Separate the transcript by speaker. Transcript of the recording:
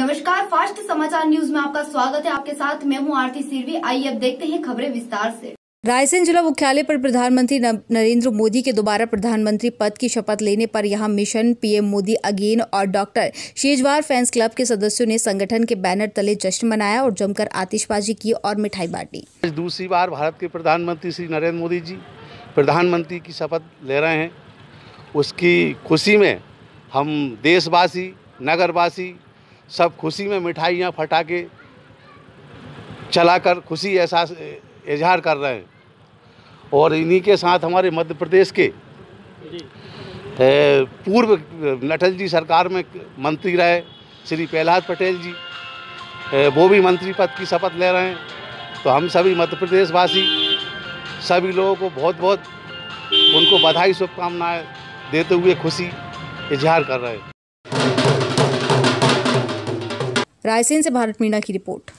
Speaker 1: नमस्कार फास्ट समाचार न्यूज़ में आपका स्वागत है। आपके साथ मैं हूँ आरती सिरवी। आइए अब देखते हैं खबरें विस्तार से।
Speaker 2: रायसेन जिला मुख्यालय पर प्रधानमंत्री नरेंद्र मोदी के दोबारा प्रधानमंत्री पद की शपथ लेने पर यहाँ मिशन पीएम मोदी अगेन और डॉक्टर शेजवार फैंस क्लब के सदस्यों ने संगठन के बैनर तले जश्न मनाया और जमकर आतिशबाजी की और मिठाई बांटी।
Speaker 3: दूसरी बार भारत के प्रधानमंत्री श्री नरेंद्र मोदी जी प्रधानमंत्री की शपथ ले रहे हैं। उसकी खुशी में हम देशवासी नगरवासी सब खुशी में मिठाइयाँ फटाके चलाकर खुशी एहसास इजहार कर रहे हैं। और इन्हीं के साथ हमारे मध्य प्रदेश के पूर्व नटल जी सरकार में मंत्री रहे श्री प्रहलाद पटेल जी। वो भी मंत्री पद की शपथ ले रहे हैं। तो हम सभी मध्य प्रदेशवासी सभी लोगों को बहुत बहुत उनको बधाई शुभकामनाएँ देते हुए खुशी इजहार कर रहे हैं।
Speaker 2: रायसेन से भारत मीणा की रिपोर्ट।